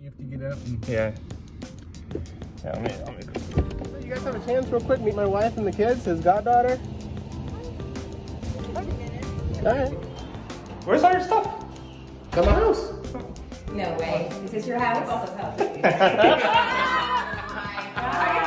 You have to get up. And... Yeah. Yeah, let me, let me. You guys have a chance real quick, meet my wife and the kids, his goddaughter. Alright. Where's all your stuff? Come my house. No way. Is this your house?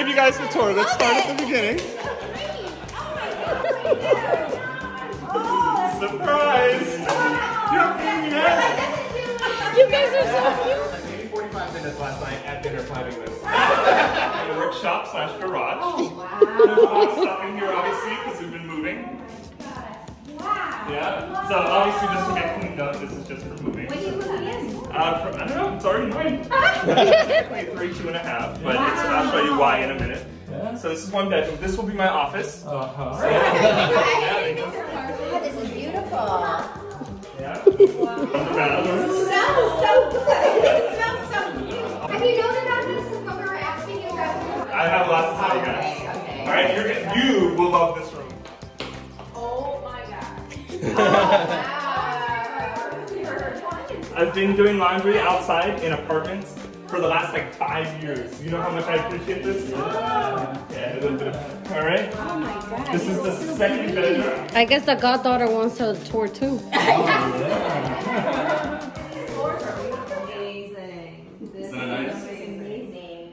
give you guys the tour. Let's start at the beginning. Surprise! You're being oh. You guys are so cute. Maybe 45 minutes last night at dinner planning this. Oh. the workshop slash garage. Oh, wow. There's a lot of stuff in here, obviously, because we've been moving. Oh wow. Yeah. So obviously, this will get cleaned up. This is just for moving. Uh, from, I don't know. It's already mine. Technically three, two and a half, but it's, I'll show you why in a minute. So this is one bedroom. This will be my office. Uh-huh. Yeah, there you this is beautiful. Yeah. The bathroom. smells so good. It smells so good. Have you known about this when we were asking you about I have lots to tell you guys. Okay, okay. All right, you're you will love this room. Oh my god. wow. I've been doing laundry outside in apartments for the last like five years. You know how much I appreciate this? Yeah, a little bit of, all right? Oh my god. This is the second bedroom. I guess the goddaughter wants a tour too. Floors are amazing. This Isn't it nice? amazing.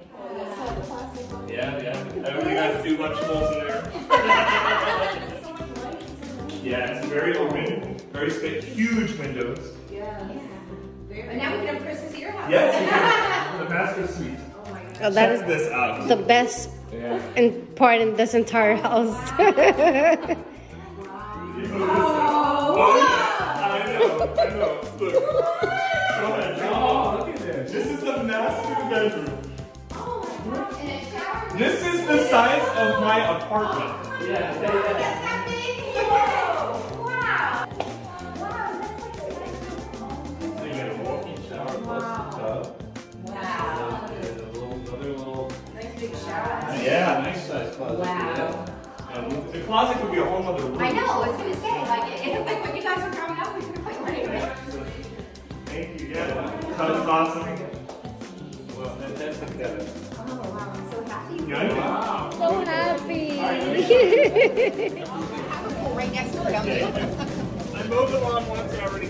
Yeah, yeah. Everybody got a few lunch in there. yeah, it's very open, very spacious, huge windows. And now we can have Christmas at your house. Yes. The master suite. Oh, my that Check is this out. the best in part in this entire house. Oh, oh yeah. I know, I know. Look. Oh, look at this. This is the master bedroom. Oh, and a shower. This is the size of my apartment. Yeah, shower plus the tub. Wow. And a little, another little. Nice big shower. Yeah. Nice size closet. Wow. And the closet could be a whole other room. I know, I was gonna say, like, it, it, like when you guys were growing up, we could play right Thank you. Yeah. Tub is awesome. Well, fantastic, Kevin. Oh, wow, I'm so happy. Good. Wow. so happy. Right next to it, don't? I mowed the lawn once and I already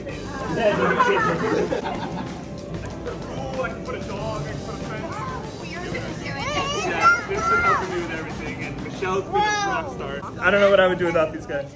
A rock star. I don't know what I would do without these guys.